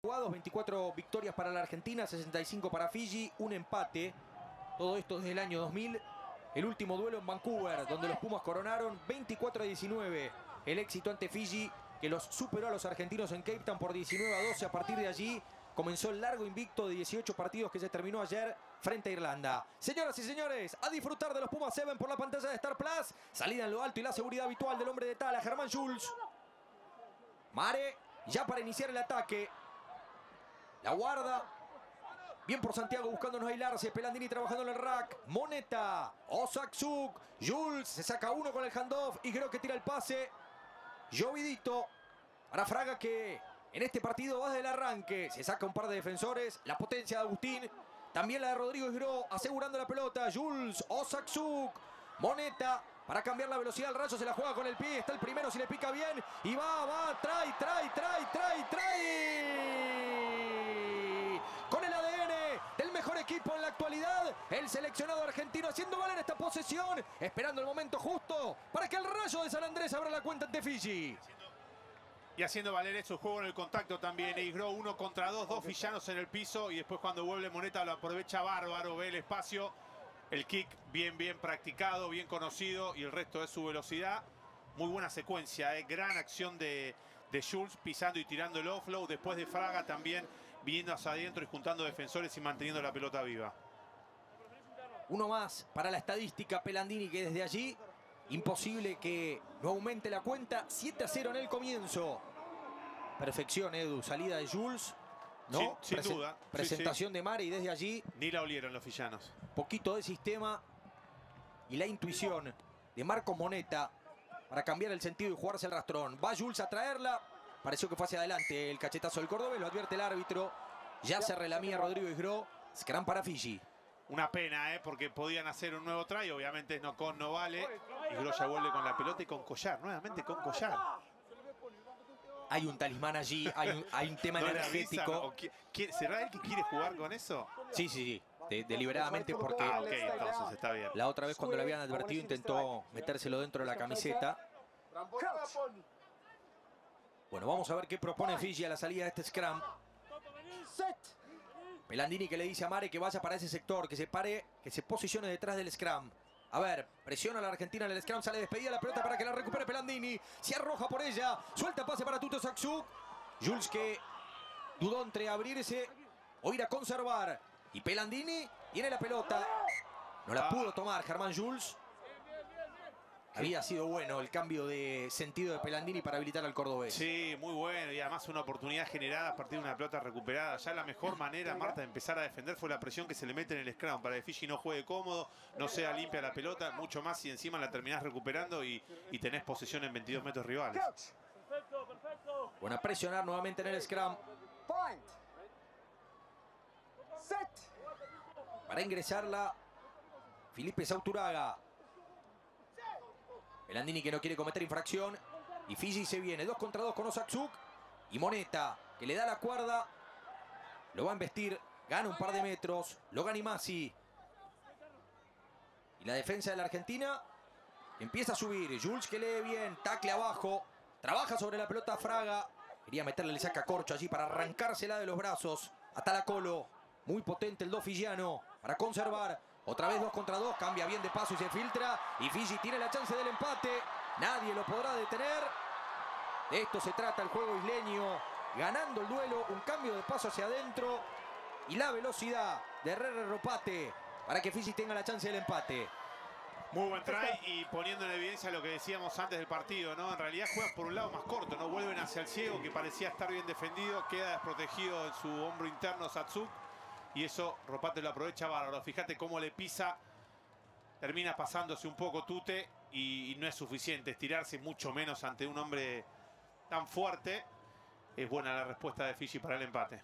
jugados, 24 victorias para la Argentina, 65 para Fiji, un empate. Todo esto desde el año 2000. El último duelo en Vancouver, donde los Pumas coronaron 24 a 19. El éxito ante Fiji, que los superó a los argentinos en Cape Town por 19 a 12. A partir de allí comenzó el largo invicto de 18 partidos que se terminó ayer frente a Irlanda. Señoras y señores, a disfrutar de los Pumas 7 por la pantalla de Star Plus. Salida en lo alto y la seguridad habitual del hombre de Tala, Germán Jules. Mare, ya para iniciar el ataque. La guarda. Bien por Santiago buscando no aislarse. Pelandini trabajando en el rack. Moneta. Osaksuk. Jules se saca uno con el handoff. Y creo que tira el pase. Llovidito. Para Fraga que en este partido va desde el arranque. Se saca un par de defensores. La potencia de Agustín. También la de Rodrigo Isgro asegurando la pelota. Jules. Osaksuk. Moneta. Para cambiar la velocidad, el rayo se la juega con el pie. Está el primero si le pica bien. Y va, va, trae, trae, trae, trae, trae. Con el ADN del mejor equipo en la actualidad. El seleccionado argentino haciendo valer esta posesión. Esperando el momento justo para que el rayo de San Andrés abra la cuenta ante Fiji. Y haciendo valer eso, juego en el contacto también. Isgro uno contra dos, dos villanos en el piso. Y después cuando vuelve Moneta lo aprovecha bárbaro, ve el espacio. El kick bien, bien practicado, bien conocido y el resto es su velocidad. Muy buena secuencia, ¿eh? gran acción de, de Schultz pisando y tirando el offload. Después de Fraga también viniendo hacia adentro y juntando defensores y manteniendo la pelota viva. Uno más para la estadística Pelandini que desde allí imposible que no aumente la cuenta. 7 a 0 en el comienzo. Perfección, Edu. Salida de Jules. No, sin, sin duda. Presentación sí, sí. de Mare y desde allí. Ni la olieron los villanos. Poquito de sistema y la intuición de Marco Moneta para cambiar el sentido y jugarse el rastrón. Va Jules a traerla. Pareció que fue hacia adelante el cachetazo del Córdoba. Lo advierte el árbitro. Ya se relamía Rodrigo Isgro. Scrum para Fiji. Una pena, ¿eh? porque podían hacer un nuevo try. Obviamente no con no vale. Isgro ya vuelve con la pelota y con collar. Nuevamente con collar hay un talismán allí, hay un, hay un tema no energético. No. ¿Será él que quiere jugar con eso? Sí, sí, sí. De, deliberadamente porque ah, okay, entonces está bien. la otra vez cuando le habían advertido intentó metérselo dentro de la camiseta. Bueno, vamos a ver qué propone Fiji a la salida de este scrum. Pelandini que le dice a Mare que vaya para ese sector, que se pare, que se posicione detrás del scrum. A ver, presiona a la Argentina en el scrum, sale despedida la pelota para que la recupere Pelandini. Se arroja por ella, suelta pase para Tuto Saksuk. Jules que dudó entre abrirse o ir a conservar. Y Pelandini tiene la pelota. No la pudo tomar Germán Jules. Había sido bueno el cambio de sentido de Pelandini para habilitar al cordobés. Sí, muy bueno. Y además una oportunidad generada a partir de una pelota recuperada. Ya la mejor manera, Marta, de empezar a defender fue la presión que se le mete en el scrum para que Fiji no juegue cómodo, no sea limpia la pelota, mucho más si encima la terminás recuperando y, y tenés posesión en 22 metros rivales. Perfecto, perfecto. Bueno, a presionar nuevamente en el scrum. Para ingresarla, Felipe Sauturaga. Pelandini que no quiere cometer infracción. Y Fiji se viene. Dos contra dos con Osaksuk. Y Moneta que le da la cuerda. Lo va a embestir. Gana un par de metros. Lo gana Imasi. Y la defensa de la Argentina empieza a subir. Jules que lee bien. Tacle abajo. Trabaja sobre la pelota Fraga. Quería meterle el saca corcho allí para arrancársela de los brazos. Hasta colo. Muy potente el dofillano para conservar. Otra vez dos contra dos, cambia bien de paso y se filtra. Y Fiji tiene la chance del empate. Nadie lo podrá detener. De esto se trata el juego isleño. Ganando el duelo, un cambio de paso hacia adentro. Y la velocidad de Herrera Ropate para que Fiji tenga la chance del empate. Muy buen try y poniendo en evidencia lo que decíamos antes del partido, ¿no? En realidad juegan por un lado más corto, ¿no? Vuelven hacia el ciego que parecía estar bien defendido, queda desprotegido en su hombro interno Satsuk. Y eso Ropate lo aprovecha bárbaro. Fíjate cómo le pisa. Termina pasándose un poco Tute y, y, no es suficiente estirarse, mucho menos ante un hombre tan fuerte. Es buena la respuesta de Fiji para el empate.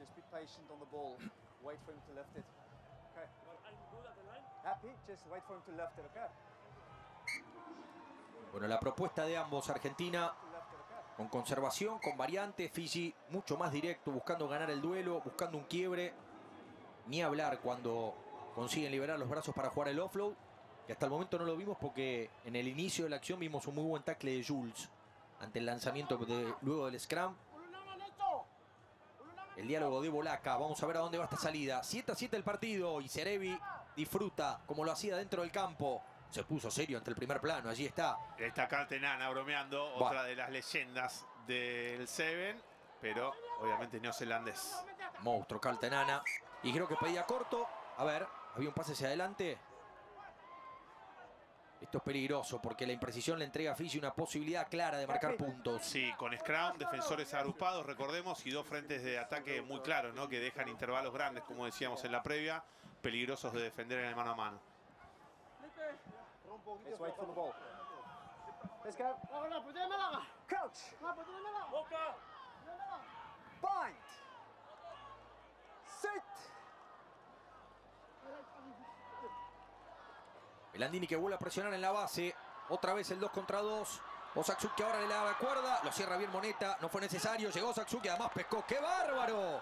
Just be patient on the ball. Wait for him to lift it. Okay. Happy? Just wait for him to lift it, okay? Bueno, la propuesta de ambos, Argentina con conservación, con variante, Fiji mucho más directo, buscando ganar el duelo, buscando un quiebre. Ni hablar cuando consiguen liberar los brazos para jugar el offload, que hasta el momento no lo vimos porque en el inicio de la acción vimos un muy buen tackle de Jules ante el lanzamiento luego del scrum. el diálogo de Bolaca. Vamos a ver a dónde va esta salida. 7 a 7 el partido y Cerevi disfruta como lo hacía dentro del campo. Se puso serio ante el primer plano, allí está. Está Cartenana bromeando, otra de las leyendas del Seven, pero obviamente neozelandés. Monstruo, Caltenana. Y creo que pedía corto. A ver, había un pase hacia adelante. Esto es peligroso porque la imprecisión le entrega a Fiji una posibilidad clara de marcar puntos. Sí, con Scrum, defensores agrupados, recordemos, y dos frentes de ataque muy claros, ¿no? Que dejan intervalos grandes, como decíamos en la previa, peligrosos de defender en el mano a mano. Let's wait for the ball. Let's go. Crouch. Bind. Sit. Que vuelve a presionar en la base. Otra vez el 2 contra 2. Osaksuk que ahora le da la cuerda. Lo cierra bien Moneta. No fue necesario. Llegó Osaksuk y además pescó. ¡Qué bárbaro!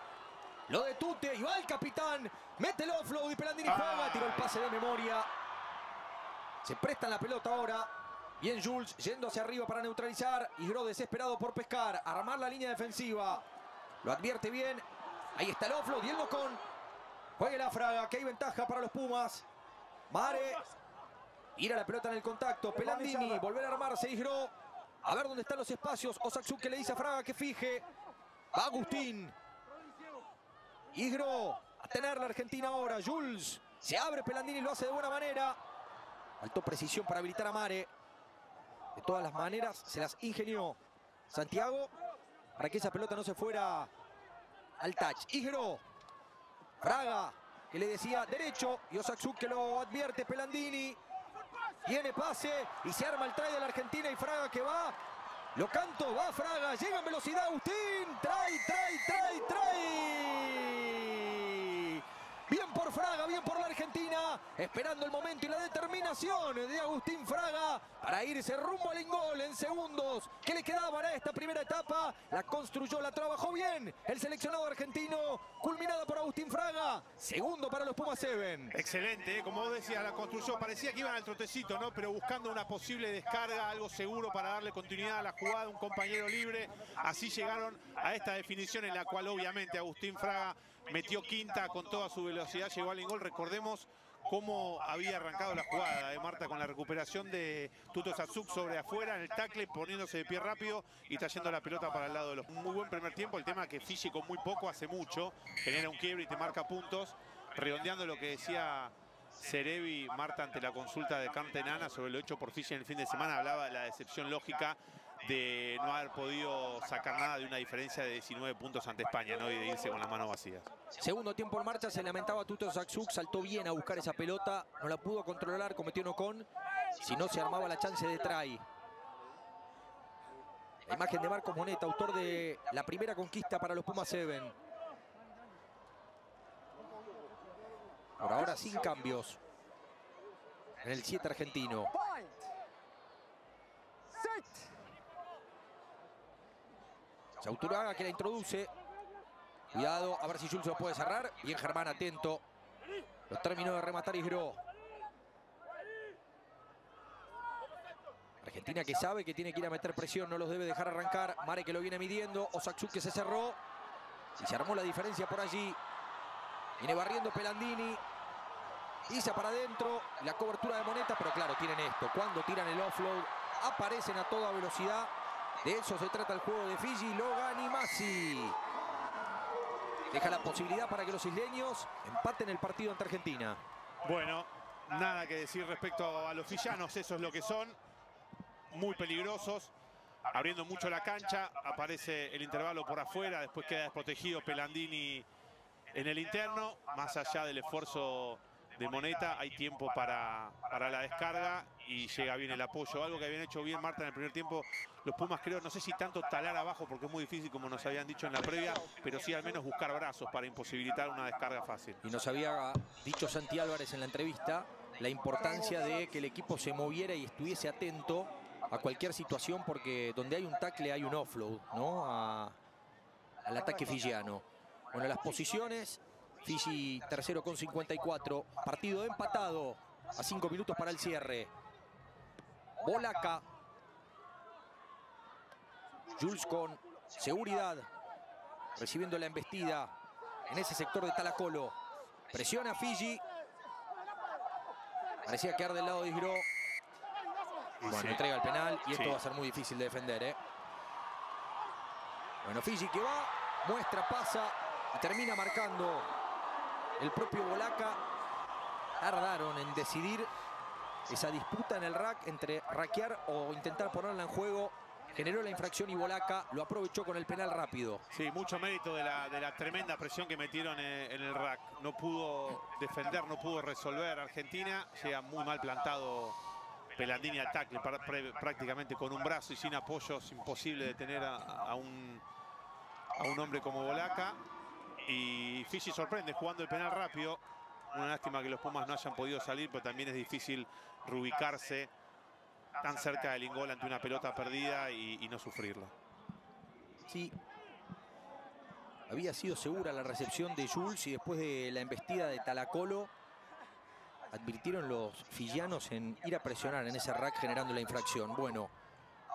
Lo de Tute. Y va el capitán. Mete el offload y Pelandini juega. Tiró el pase de memoria. Se prestan la pelota ahora. Bien Jules yendo hacia arriba para neutralizar. Igro desesperado por pescar. Armar la línea defensiva. Lo advierte bien. Ahí está el offload y el con. Juegue la fraga, que hay ventaja para los Pumas. Mare. Ir a la pelota en el contacto. Pelandini. Volver a armarse. Isgro. A ver dónde están los espacios. Osaksuk que le dice a Fraga que fije. Va Agustín. Isgro. A tener la Argentina ahora. Jules. Se abre Pelandini. Lo hace de buena manera. Faltó precisión para habilitar a Mare. De todas las maneras se las ingenió Santiago para que esa pelota no se fuera al touch. Isgro. Fraga que le decía derecho y Osaksuk que lo advierte Pelandini. Tiene pase y se arma el try de la Argentina y Fraga que va. Lo canto, va Fraga, llega en velocidad Agustín. Try, try, try, try. Bien por Fraga, bien por la Esperando el momento y la determinación de Agustín Fraga para irse rumbo al gol en segundos que le quedaban a esta primera etapa. La construyó, la trabajó bien el seleccionado argentino. Culminada por Agustín Fraga. Segundo para los Pumas Seven. Excelente, ¿eh? como vos decías, la construcción parecía que iban al trotecito, ¿no? Pero buscando una posible descarga, algo seguro para darle continuidad a la jugada, un compañero libre. Así llegaron a esta definición en la cual obviamente Agustín Fraga metió quinta con toda su velocidad, llegó al gol. Recordemos cómo había arrancado la jugada de Marta con la recuperación de Tuto Satsuk sobre afuera en el tackle, poniéndose de pie rápido y trayendo la pelota para el lado de los. Muy buen primer tiempo, el tema que Fiji con muy poco hace mucho, genera un quiebre y te marca puntos, redondeando lo que decía Cerevi, Marta, ante la consulta de Cantenana sobre lo hecho por Fiji en el fin de semana, hablaba de la decepción lógica de no haber podido sacar nada de una diferencia de 19 puntos ante España ¿no? y de irse con las manos vacías. Segundo tiempo en marcha, se lamentaba Tuto Saksuk, saltó bien a buscar esa pelota, no la pudo controlar, cometió no con, si no se armaba la chance de try. La imagen de Marcos Moneta, autor de la primera conquista para los Pumas Seven. Por ahora sin cambios en el 7 argentino. Bind. Sit. Sauturaga que la introduce. Cuidado, a ver si lo puede cerrar. Bien Germán, atento. Lo terminó de rematar Isgro. Argentina que sabe que tiene que ir a meter presión, no los debe dejar arrancar. Mare que lo viene midiendo. Osaksuk que se cerró. Y se armó la diferencia por allí. Viene barriendo Pelandini. Isa para adentro. La cobertura de Moneta, pero claro, tienen esto. Cuando tiran el offload, aparecen a toda velocidad. De eso se trata el juego de Fiji. Logan y Masi. Deja la posibilidad para que los isleños empaten el partido ante Argentina. Bueno, nada que decir respecto a los fillanos, eso es lo que son. Muy peligrosos, abriendo mucho la cancha, aparece el intervalo por afuera, después queda desprotegido Pelandini en el interno, más allá del esfuerzo de Moneta, hay tiempo para, para la descarga y llega bien el apoyo, algo que habían hecho bien Marta en el primer tiempo, los Pumas creo, no sé si tanto talar abajo porque es muy difícil como nos habían dicho en la previa, pero sí al menos buscar brazos para imposibilitar una descarga fácil. Y nos había dicho Santi Álvarez en la entrevista la importancia de que el equipo se moviera y estuviese atento a cualquier situación porque donde hay un tackle hay un offload, ¿no? Al ataque fijiano. Bueno, las posiciones, Fiji tercero con 54, partido empatado a 5 minutos para el cierre. Bolaca. Jules con seguridad. recibiendo la embestida en ese sector de Talacolo. Presiona a Fiji. Parecía quedar del lado de Isgro. Bueno, Sí. entrega el penal y esto Sí. va a ser muy difícil de defender, ¿eh? Bueno, Fiji que va, muestra, pasa y termina marcando el propio Bolaca. Tardaron en decidir esa disputa en el rack entre raquear o intentar ponerla en juego. Generó la infracción y Bolaca lo aprovechó con el penal rápido. Sí, mucho mérito de la, tremenda presión que metieron en, en el rack. No pudo defender, no pudo resolver Argentina. Llega muy mal plantado Pelandini al tackle, prácticamente con un brazo y sin apoyos. Imposible detener a, a un, a un hombre como Bolaca. Y Fiji sorprende jugando el penal rápido. Una lástima que los Pumas no hayan podido salir, pero también es difícil reubicarse tan cerca del ingol ante una pelota perdida y, no sufrirla. Sí. Había sido segura la recepción de Jules y después de la embestida de Talacolo advirtieron los fillanos en ir a presionar en ese rack generando la infracción. Bueno,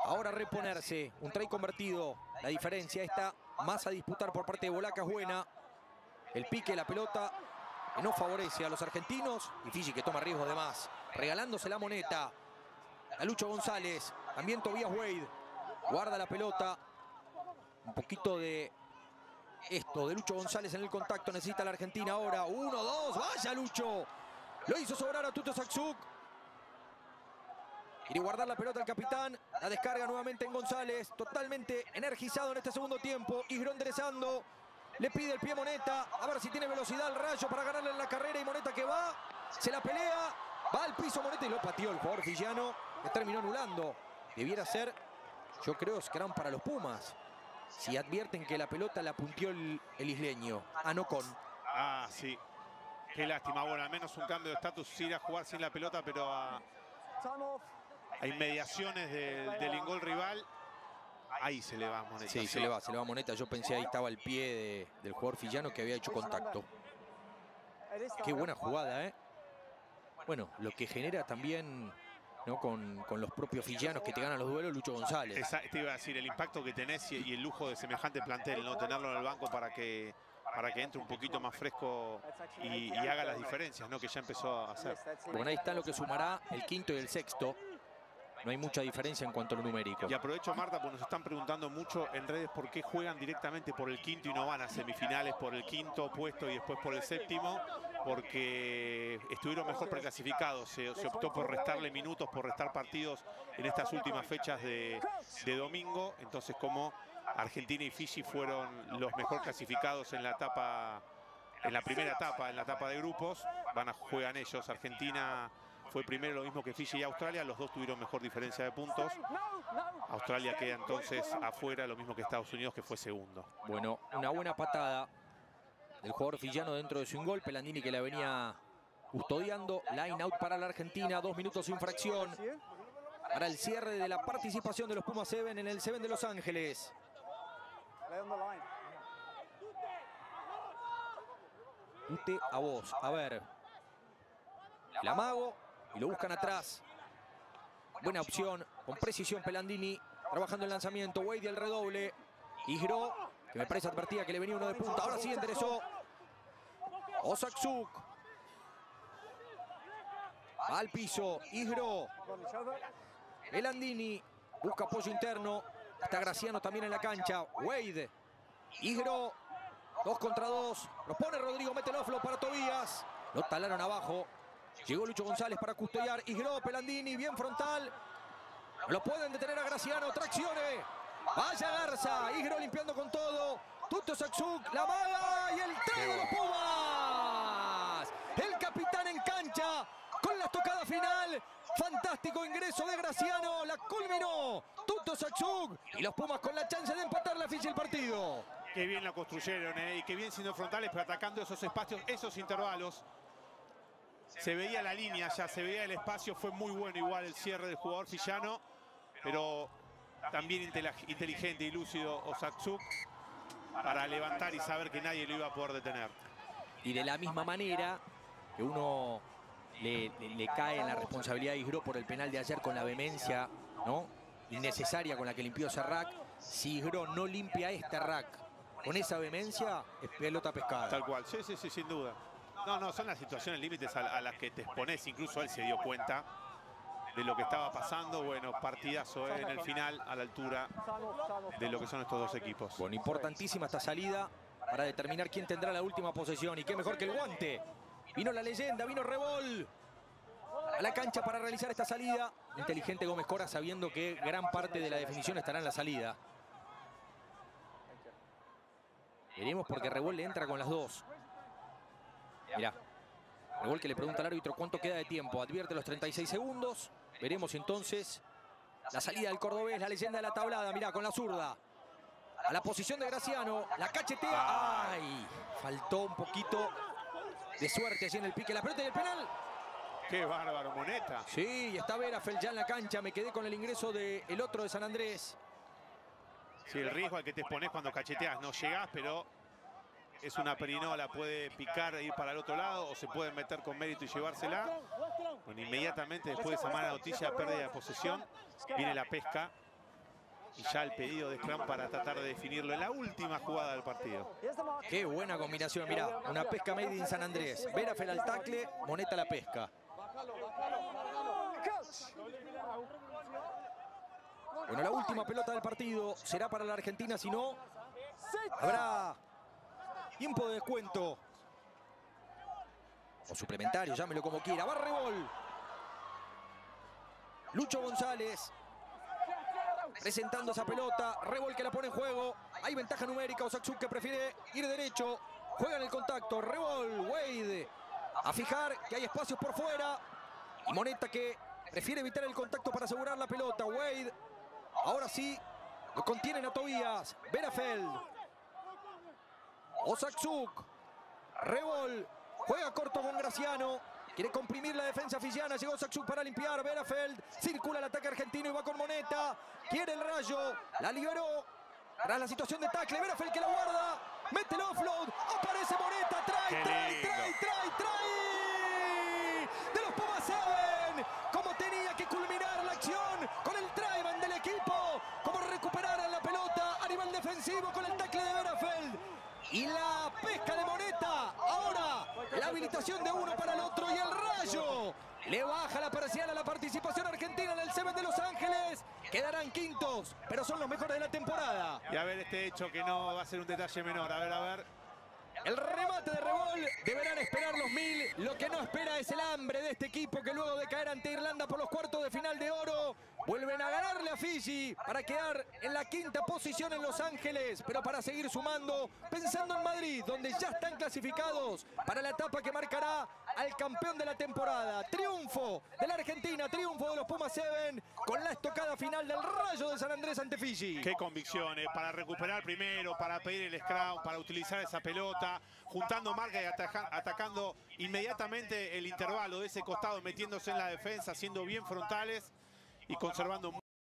ahora reponerse, un try convertido. La diferencia está más a disputar por parte de Bolaca es buena. El pique, la pelota, no favorece a los argentinos y Fiji que toma riesgo de más, regalándose la moneta. A Lucho González, también Tobias Wade, guarda la pelota, un poquito de esto de Lucho González en el contacto. Necesita la Argentina ahora. Uno, dos. Vaya Lucho. Lo hizo sobrar a Tuto Saksuk. Quiere guardar la pelota el capitán. La descarga nuevamente en González. Totalmente energizado en este segundo tiempo. Isgro enderezando. Le pide el pie Moneta. A ver si tiene velocidad el rayo para ganarle en la carrera. Y Moneta que va. Se la pelea. Va al piso Moneta y lo pateó el jugador Fillano. Que terminó anulando. Debiera ser, yo creo, scrum para los Pumas si advierten que la pelota la puntió el, el isleño, Anocon. Ah, sí. Qué lástima. Bueno, al menos un cambio de estatus, ir a jugar sin la pelota, pero a inmediaciones del, del ingol rival. Ahí se le va Moneta. Sí, se le va, se le va Moneta. Yo pensé ahí estaba el pie de- del jugador Fillano que había hecho contacto. Qué buena jugada, ¿eh? Bueno, lo que genera también ¿no? con, con los propios fillanos que te ganan los duelos, Lucho González. Esa- te iba a decir, el impacto que tenés y, y el lujo de semejante plantel, no tenerlo en el banco para que para que entre un poquito más fresco y, y haga las diferencias, ¿no? Que ya empezó a hacer. Bueno, ahí está lo que sumará el quinto y el sexto. No hay mucha diferencia en cuanto a lo numérico. Y aprovecho, Marta, porque nos están preguntando mucho en redes por qué juegan directamente por el quinto y no van a semifinales por el quinto puesto y después por el séptimo, porque estuvieron mejor preclasificados. Se, se optó por restarle minutos, por restar partidos en estas últimas fechas de, de domingo. Entonces, como Argentina y Fiji fueron los mejor clasificados en la etapa, en la primera etapa, en la etapa de grupos, van a juegan ellos. Argentina fue primero lo mismo que Fiji y Australia, los dos tuvieron mejor diferencia de puntos. Australia queda entonces afuera, lo mismo que Estados Unidos, que fue segundo. Bueno, una buena patada del jugador Fillano dentro de su ingol. Pelandini que la venía custodiando. Line out para la Argentina. Dos minutos sin fracción. Para el cierre de la participación de los Pumas Seven en el Seven de Los Ángeles. Ute a vos. A ver. El amago. Y lo buscan atrás. Buena opción. Con precisión Pelandini. Trabajando el lanzamiento. Wade y el redoble. Isgro. Que me parece advertía que le venía uno de punta. Ahora sí enderezó. Osaksuk. Al piso. Isgro. Pelandini. Busca apoyo interno. Está Graciano también en la cancha. Wade. Isgro. Dos contra dos. Lo pone Rodrigo. Mete el para Tobías. Lo talaron abajo. Llegó Lucho González para custodiar. Isgro, Pelandini, bien frontal. Lo pueden detener a Graciano. Traccione. Vaya Garza. Isgro limpiando con todo. Tuto Saksuk. La maga y el tren de los Pumas. El capitán en cancha. Con la tocada final. Fantástico ingreso de Graciano. La culminó. Tuto Saksuk. Y los Pumas con la chance de empatar la ficha del partido. Qué bien la construyeron, ¿eh? y qué bien siendo frontales, pero atacando esos espacios, esos intervalos. Se veía la línea ya, se veía el espacio, fue muy bueno igual el cierre del jugador Fillano, pero también inteligente y lúcido Osaksuk para levantar y saber que nadie lo iba a poder detener. Y de la misma manera que uno le, le- le cae en la responsabilidad de Isgro por el penal de ayer con la vehemencia ¿no? innecesaria con la que limpió ese rack, si Isgro no limpia este rack con esa vehemencia, es pelota pescada. Tal cual, sí, sí, sí, sin duda. No, no, son las situaciones límites a, las que te expones. Incluso él se dio cuenta de lo que estaba pasando. Bueno, partidazo eh, en el final a la altura de lo que son estos dos equipos. Bueno, importantísima esta salida para determinar quién tendrá la última posesión. Y qué mejor que el guante. Vino la leyenda, vino Rebol a la cancha para realizar esta salida. Inteligente Gómez Cora sabiendo que gran parte de la definición estará en la salida. Veremos porque Rebol le entra con las dos. Mirá. Rebol que le pregunta al árbitro cuánto queda de tiempo. Advierte los 36 segundos. Veremos entonces la salida del cordobés, la leyenda de la tablada. Mirá, con la zurda. A la posición de Graciano. La cachetea. ¡Ay! Faltó un poquito de suerte allí en el pique. La pelota y el penal. Qué bárbaro, Moneta. Sí, está Verafel ya en la cancha. Me quedé con el ingreso del otro de San Andrés. Sí, el riesgo al que te expones cuando cacheteas. No llegás, pero es una perinola. Puede picar e ir para el otro lado o se puede meter con mérito y llevársela. Bueno, inmediatamente después de esa mala noticia, pérdida de posesión, viene la pesca. Y ya el pedido de Scrum para tratar de definirlo en la última jugada del partido. Qué buena combinación, mirá. Una pesca made in San Andrés. Verafel al tacle, Moneta la pesca. Bueno, la última pelota del partido será para la Argentina, si no, habrá tiempo de descuento. O suplementario, llámelo como quiera. Va Rebol. Lucho González. Presentando esa pelota. Rebol que la pone en juego. Hay ventaja numérica. Osaksuk que prefiere ir derecho. Juega en el contacto. Rebol. Wade. A fijar que hay espacios por fuera. Y Moneta que prefiere evitar el contacto para asegurar la pelota. Wade. Ahora sí. Lo contienen a Tobías. Berafeld. Osaksuk. Rebol. Juega corto con Graciano. Quiere comprimir la defensa fillana. Llegó Saksuk para limpiar. Berafeld. Circula el ataque argentino y va con Moneta. Quiere el rayo. La liberó. Tras la situación de tackle. Berafeld que la guarda. Mete el offload. Aparece Moneta. Trae, Qué trae, lindo. trae, trae, trae. De los Pumas Seven. Como tenía que culminar la acción. Con el tryman del equipo. Como recuperar la pelota a nivel defensivo con el tackle de Berafeld. Y la pesca de Moneta. Ahora de uno para el otro y el rayo. Le baja la parcial a la participación argentina en el Seven de Los Ángeles. Quedarán quintos, pero son los mejores de la temporada. Y a ver este hecho que no va a ser un detalle menor. A ver, a ver. El remate de Rebol deberán esperar los mil. Lo que no espera es el hambre de este equipo que luego de caer ante Irlanda por los cuartos de final de oro, vuelven a ganarle a Fiji para quedar en la quinta posición en Los Ángeles, pero para seguir sumando, pensando en Madrid, donde ya están clasificados para la etapa que marcará al campeón de la temporada. Triunfo de la Argentina, triunfo de los Pumas Seven con la estocada final del Rayo de San Andrés ante Fiji. Qué convicciones para recuperar primero, para pedir el scrum, para utilizar esa pelota, juntando marca y atacando inmediatamente el intervalo de ese costado, metiéndose en la defensa, siendo bien frontales y conservando